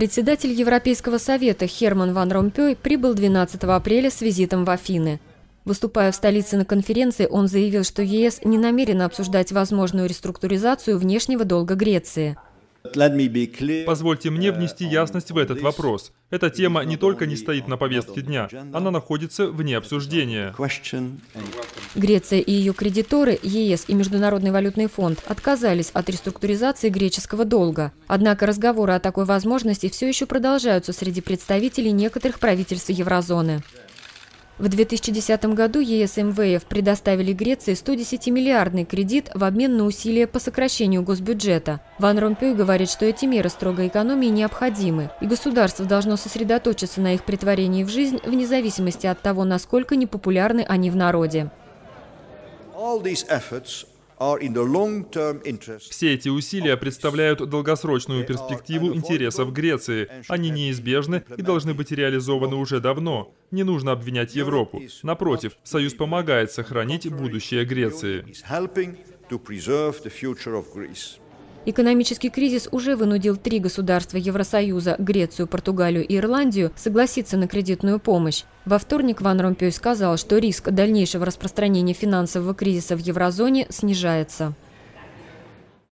Председатель Европейского совета Херман Ван Ромпёй прибыл 12 апреля с визитом в Афины. Выступая в столице на конференции, он заявил, что ЕС не намерен обсуждать возможную реструктуризацию внешнего долга Греции. Позвольте мне внести ясность в этот вопрос. Эта тема не только не стоит на повестке дня, она находится вне обсуждения. Греция и ее кредиторы, ЕС и Международный валютный фонд, отказались от реструктуризации греческого долга. Однако разговоры о такой возможности все еще продолжаются среди представителей некоторых правительств еврозоны. В 2010 году ЕС и МВФ предоставили Греции 110-миллиардный кредит в обмен на усилия по сокращению госбюджета. Ван Ромпей говорит, что эти меры строгой экономии необходимы, и государство должно сосредоточиться на их притворении в жизнь вне зависимости от того, насколько непопулярны они в народе. Все эти усилия представляют долгосрочную перспективу интересов Греции. Они неизбежны и должны быть реализованы уже давно. Не нужно обвинять Европу. Напротив, Союз помогает сохранить будущее Греции. Экономический кризис уже вынудил три государства Евросоюза – Грецию, Португалию и Ирландию – согласиться на кредитную помощь. Во вторник Ван Ромпей сказал, что риск дальнейшего распространения финансового кризиса в еврозоне снижается.